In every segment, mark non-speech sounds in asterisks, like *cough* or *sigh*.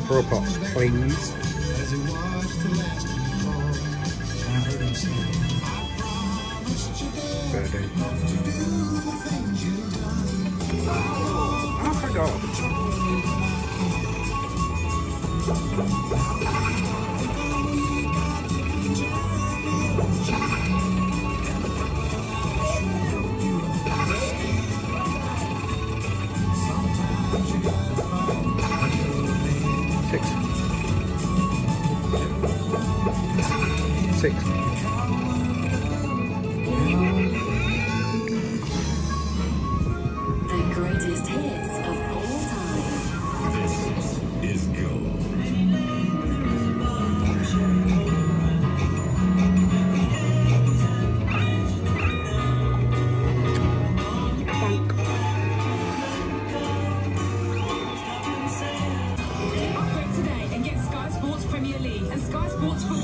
Copropop, please.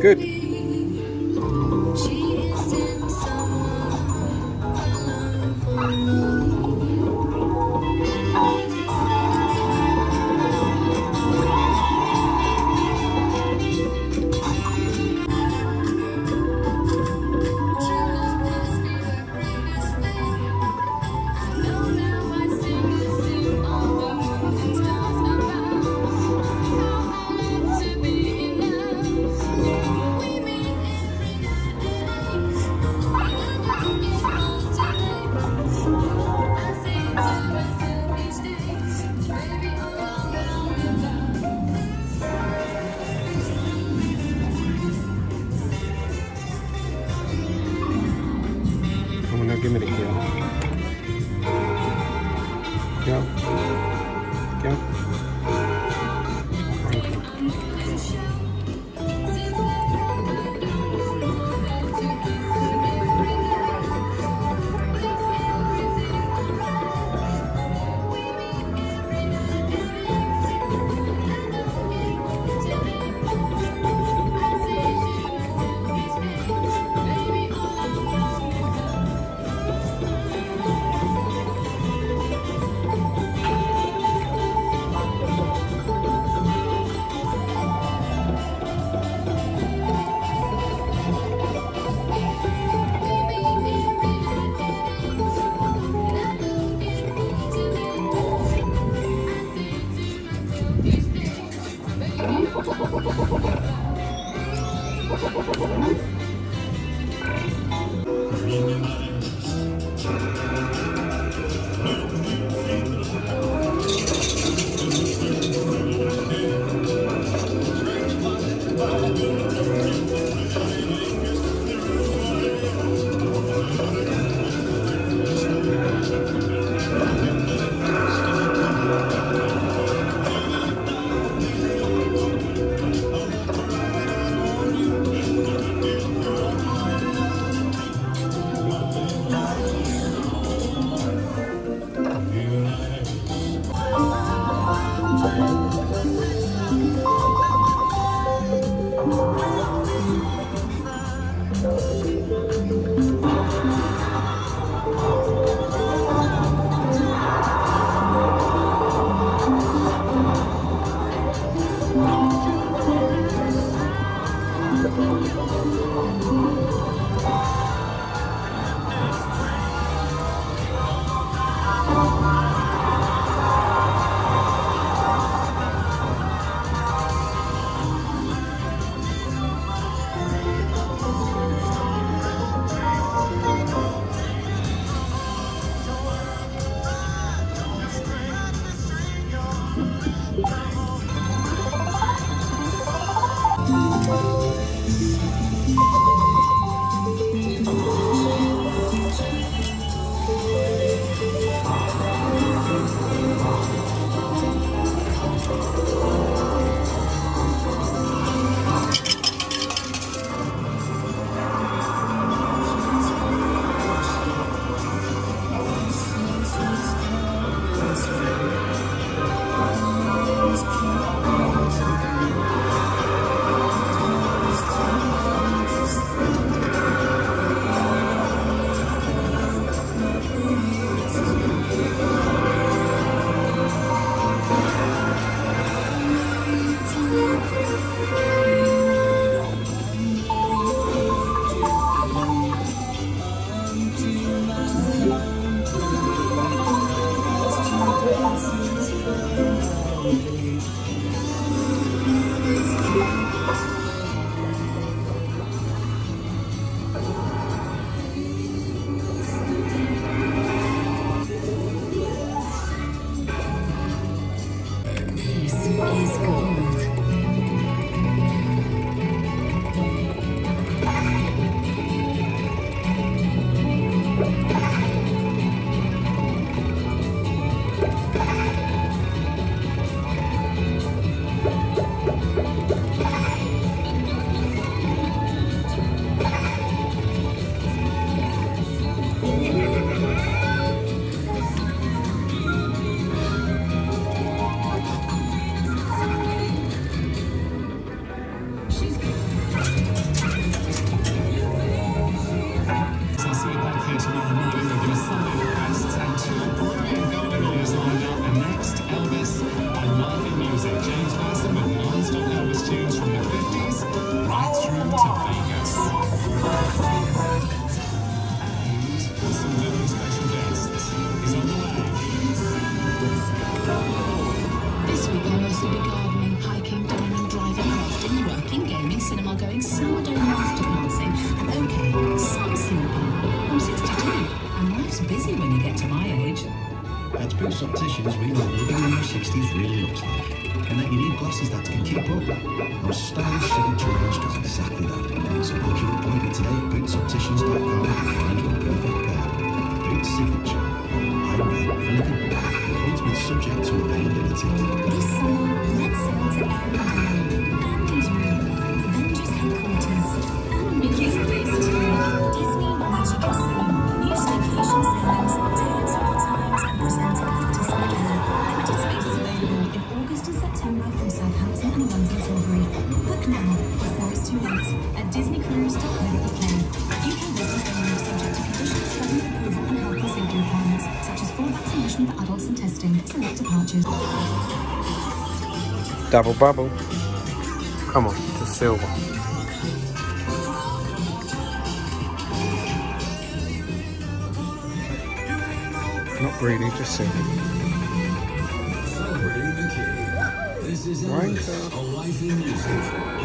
Good. And that you need glasses that can keep up. Our stylish signature range does exactly that. So book your appointment today at bootsopticians.com and find your perfect pair. Boots Signature. Eyewear for living. Appointments subject to availability. This summer, let's Select. Double bubble. Come on, the silver. Not greedy, just silver. Celebrating the king. This is Right, a life in music.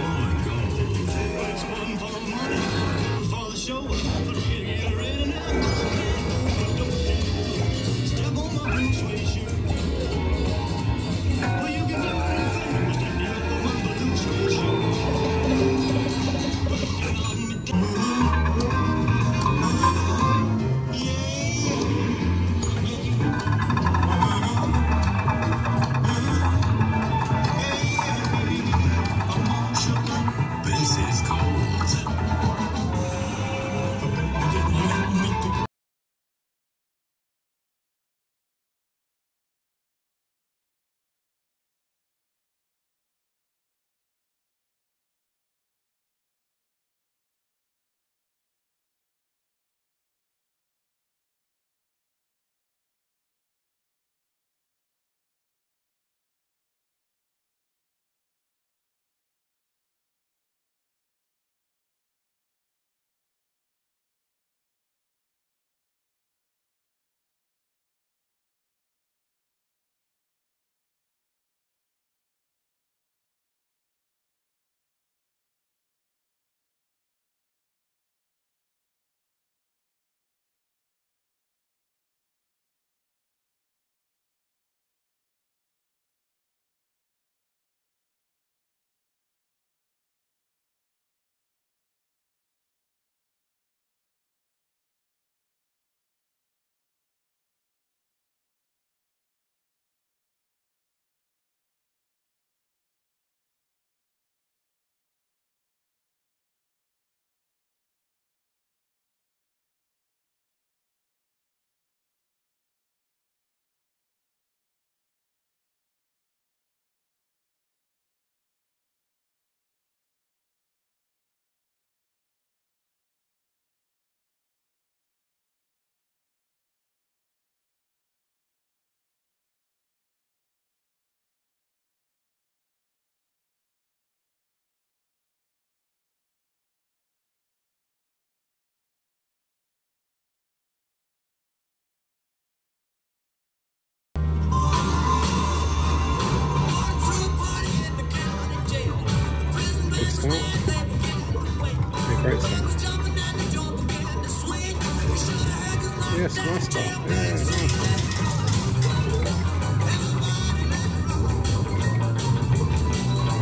Yes, nice start. Yeah, nice one.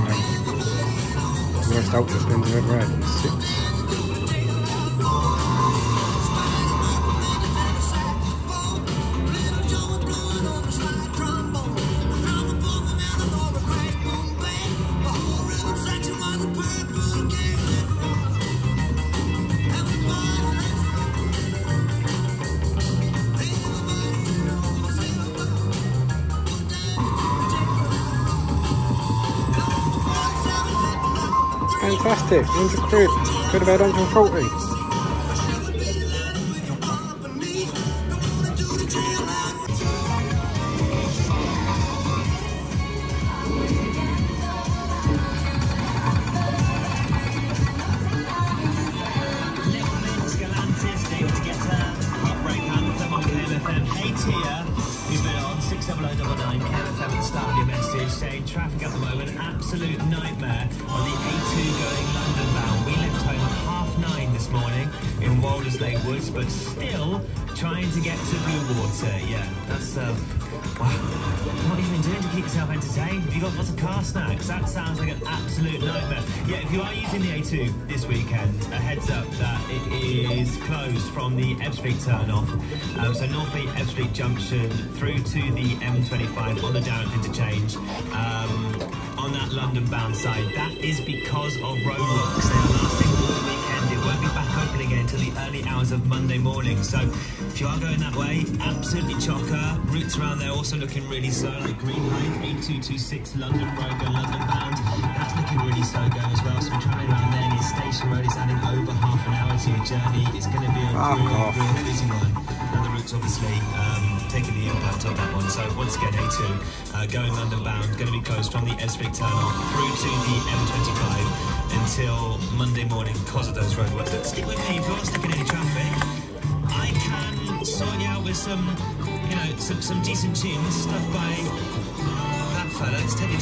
Right. Spins I've ever had. Six. Fantastic. 100 quid. Could have had 140. Galantis, 709, Kenneth Evans, start your message saying traffic at the moment, absolute nightmare on the A2 going London bound. We left home at half nine this morning in Walderslade Woods, but still trying to get to Bluewater. Yeah, that's um, Wow. What have you been doing to keep yourself entertained? Have you got lots of car snacks? That sounds like an absolute nightmare. Yeah, if you are using the A2 this weekend, a heads up that it is closed from the Ebbsfleet turn-off. Um, so Northfleet Ebbsfleet Junction through to the M25 on the Darenth interchange. Um, on that London-bound side, that is because of roadworks. They are lasting until the early hours of Monday morning. So if you are going that way, absolutely chocker. Routes around there also looking really slow, like Greenhithe, A226 London Road, go London bound. That's looking really slow going as well. So we're travelling around there near Station Road. It's adding over half an hour to your journey. It's going to be a Fuck real, real busy one. And obviously um, taking the impact of that one. So once again, A2 uh, going London bound, going to be closed from the turn off through to the M25 until Monday morning because of those roadworks. But stick with me if you're stuck in any traffic. I can sort you out with some, you know, some, some decent tunes, stuff by that fella, it's Teddy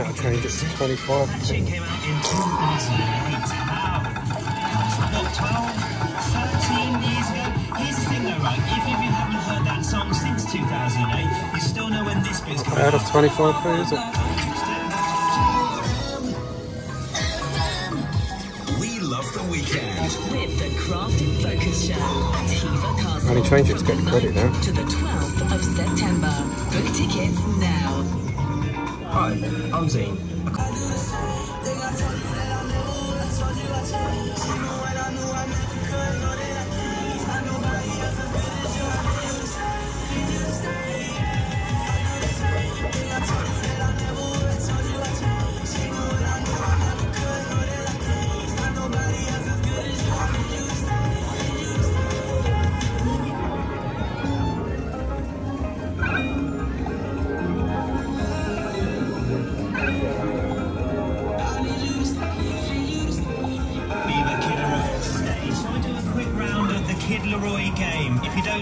Released, and this is I mean, that'll change it to 25. That shit came out in 2008. How? What, 12, 13 years ago? Here's the thing though, right? If, if you haven't heard that song since 2008, you still know when this bit's coming Out of out. 25, please. We love the weekend. with the Craft in Focus show at Hever Castle. Only change it to get from the credit now. To the 12th of September. Hi, I'm Zane.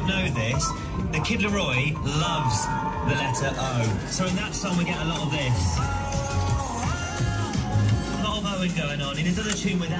Know this, the Kid LAROI loves the letter O. So in that song we get a lot of this. A lot of going on. In his other tune with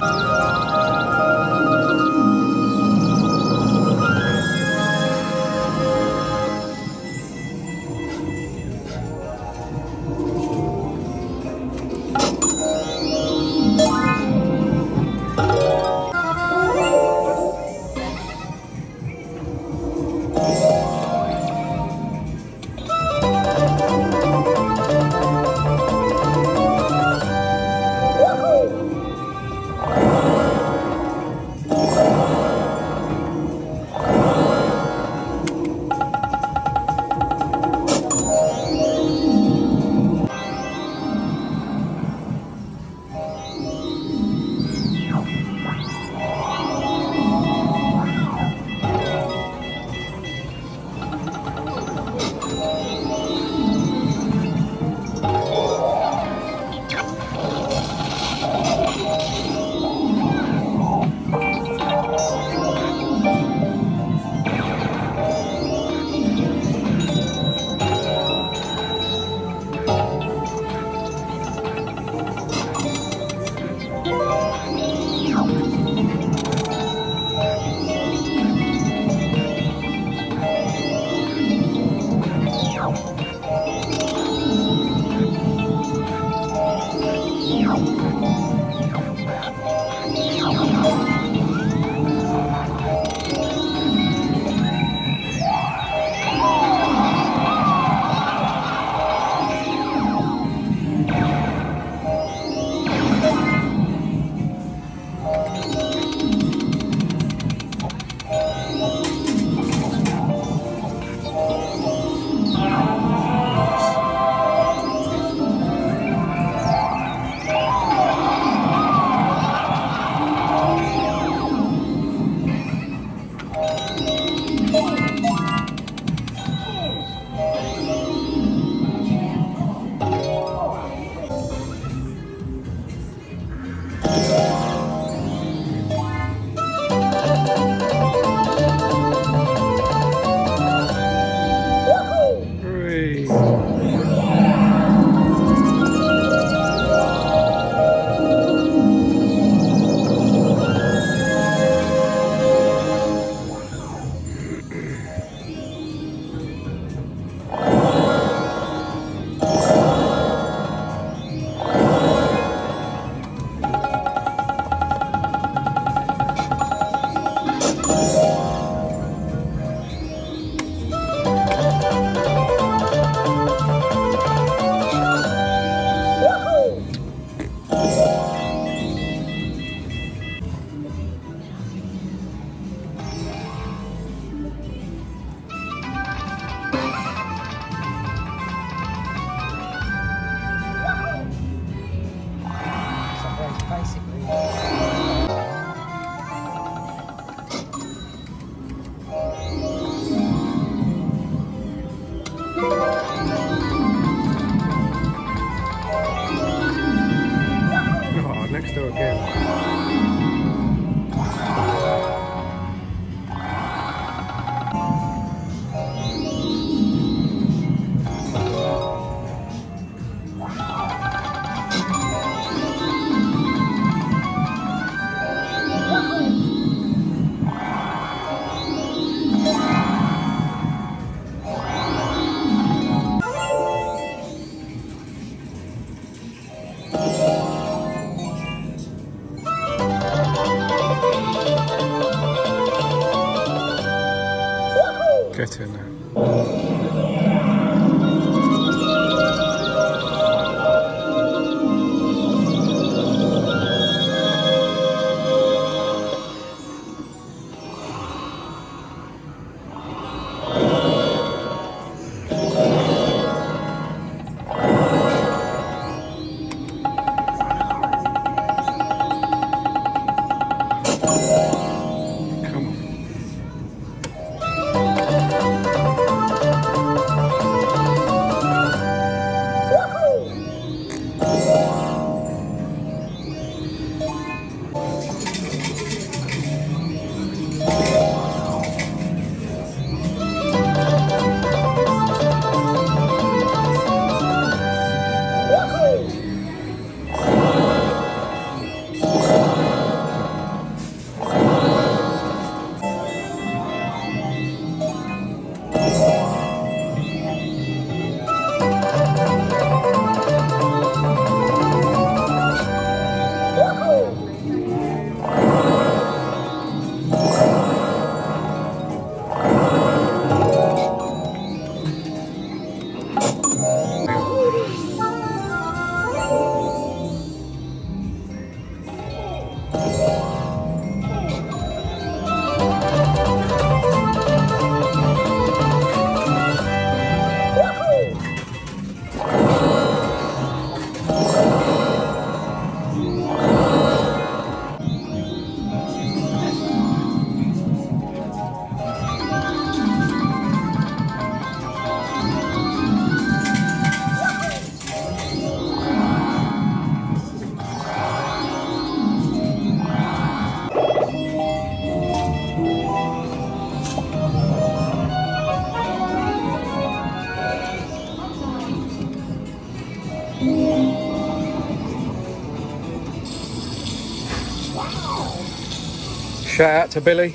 Shout out to Billy.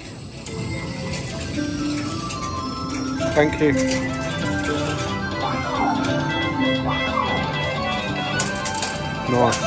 Thank you. Nice.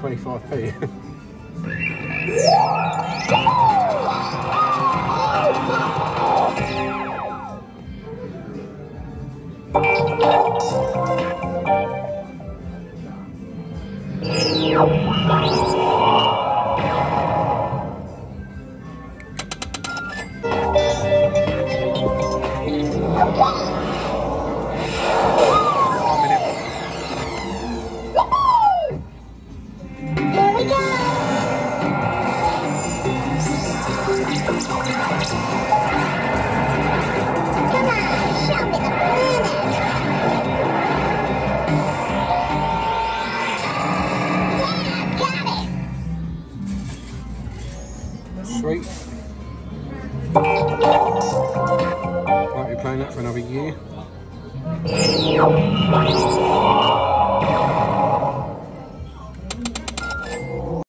25p. *laughs*